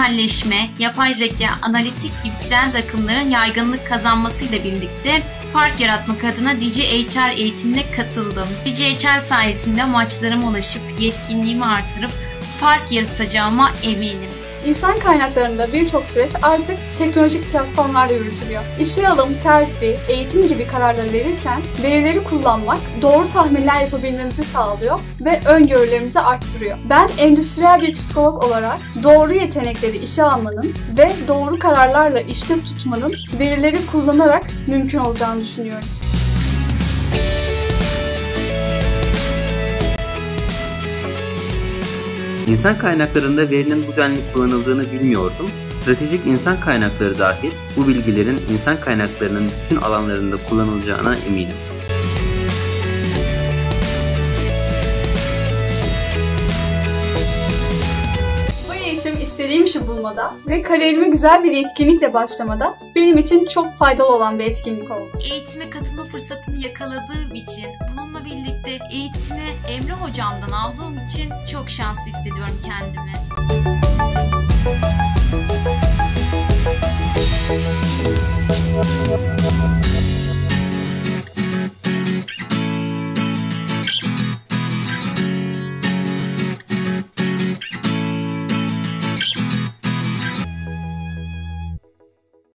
dijitalleşme, yapay zeka, analitik gibi trend akımların yaygınlık kazanmasıyla birlikte fark yaratmak adına DJHR eğitimine katıldım. DJHR sayesinde amaçlarıma ulaşıp yetkinliğimi artırıp fark yaratacağıma eminim. İnsan kaynaklarında birçok süreç artık teknolojik platformlarda yürütülüyor. İşe alım, terfi, eğitim gibi kararları verirken verileri kullanmak doğru tahminler yapabilmemizi sağlıyor ve öngörülerimizi arttırıyor. Ben endüstriyel bir psikolog olarak doğru yetenekleri işe almanın ve doğru kararlarla işte tutmanın verileri kullanarak mümkün olacağını düşünüyorum. İnsan kaynaklarında verinin bu denli kullanıldığını bilmiyordum. Stratejik insan kaynakları dahil bu bilgilerin insan kaynaklarının bütün alanlarında kullanılacağına eminim. Bu eğitim istediğim işi bulmada ve kariyerime güzel bir yetkinlikle başlamada benim için çok faydalı olan bir etkinlik oldu. Eğitime katılma fırsatını yakaladığım için, bununla birlikte eğitimi Emre hocamdan aldığım için çok şanslı hissediyorum kendimi.